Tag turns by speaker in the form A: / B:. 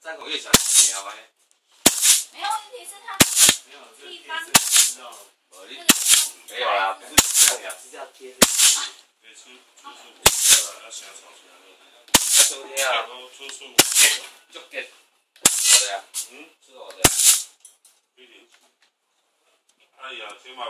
A: 张口越小越好哎。
B: 没有问题是它
C: 没有，
B: 地
C: 知道，
B: 那个
A: 没有啦，不是这样呀，是这样贴的。
C: 对出出，要想出来。
A: 要收贴啊，
C: 都出，
A: 就给我的呀，
C: 嗯，
A: 是我的。
C: 对。哎呀，起码